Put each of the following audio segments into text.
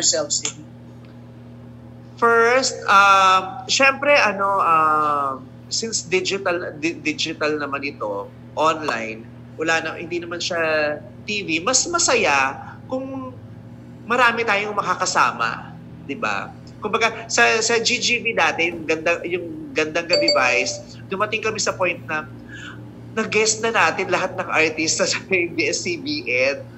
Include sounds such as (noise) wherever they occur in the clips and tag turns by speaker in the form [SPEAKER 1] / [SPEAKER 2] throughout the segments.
[SPEAKER 1] yourselves in?
[SPEAKER 2] First, um, syempre, ano, um, since digital di- digital naman ito, online, wala na, hindi naman siya TV, mas masaya kung marami tayong makakasama, 'di ba? Kumbaga sa sa GGB dati, yung ganda yung gandang gabi Vice, dumating kami sa point na nag-guest na natin lahat ng artista sa (laughs) ABS-CBN.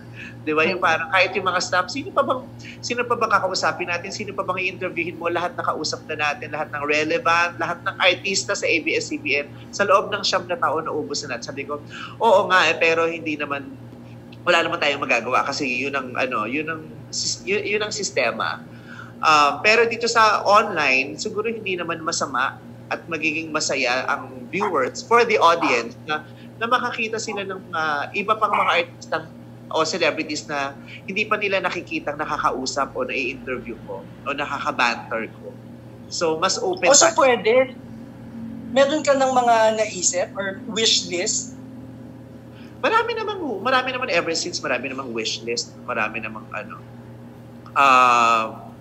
[SPEAKER 2] Di ba? Yung parang kahit yung mga staff, sino pa bang, sino pa bang kakausapin natin? Sino pa bang i-interviewin mo? Lahat nakausap na natin, lahat ng relevant, lahat ng artista sa ABS-CBN. Sa loob ng siyam na taon, naubos na natin. Sabi ko, oo nga eh, pero hindi naman, wala naman tayong magagawa kasi yun ang, ano, yun ang, yun, yun ang sistema. Uh, pero dito sa online, siguro hindi naman masama at magiging masaya ang viewers for the audience na na makakita sila ng uh, iba pang mga artistang o celebrities na hindi pa nila nakikita nakakausap o na-interview ko o nakakabanter ko. So, mas open
[SPEAKER 1] O so pwede, meron ka ng mga naisip or wish list?
[SPEAKER 2] Marami namang, marami naman ever since, marami namang wish list, marami namang ano. Uh,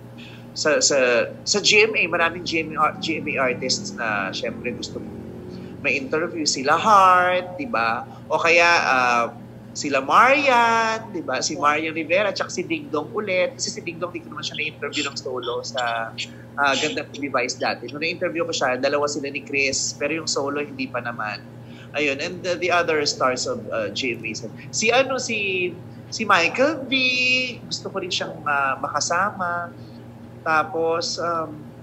[SPEAKER 2] sa sa sa GMA, maraming GMA, GMA artists na syempre gusto may interview sila Heart, 'di ba? O kaya uh, sila Marian, 'di ba? Si Marian Rivera at si Dingdong ulit. Kasi si Dingdong di ko naman siya na-interview ng solo sa uh, Gandang Device dati. Nung na-interview ko siya, dalawa sila ni Chris, pero yung solo hindi pa naman. Ayun, and the, the other stars of uh, GMA. Si ano si si Michael V, gusto ko rin siyang uh, makasama. Tapos um,